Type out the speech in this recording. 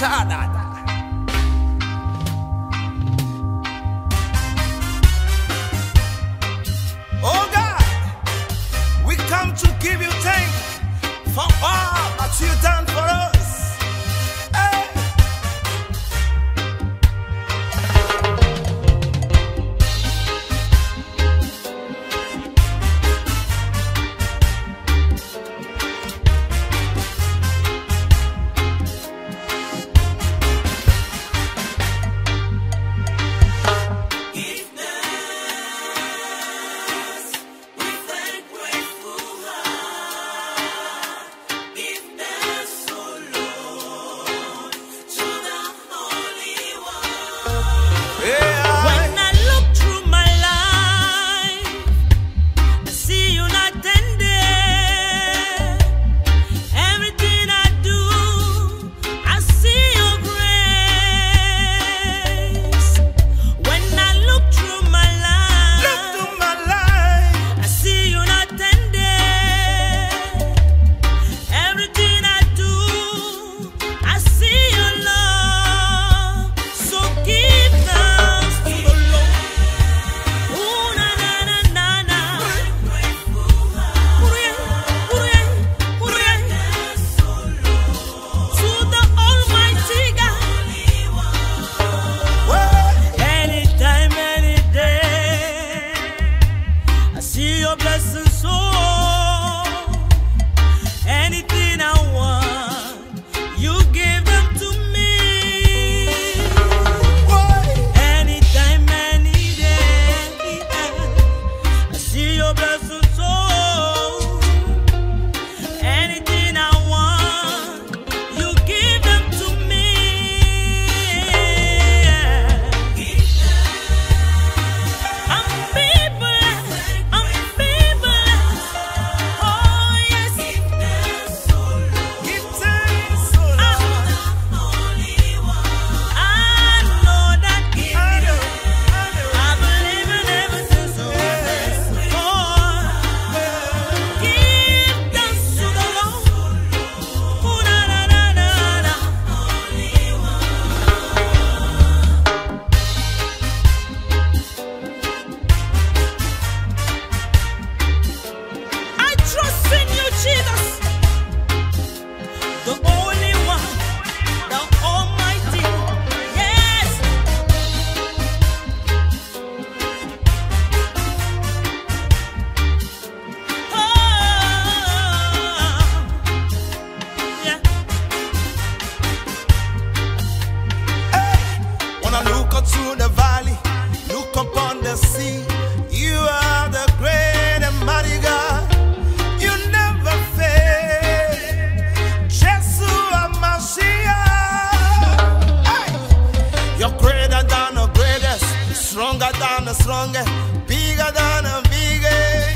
cansada stronger than the strongest, bigger than the biggest.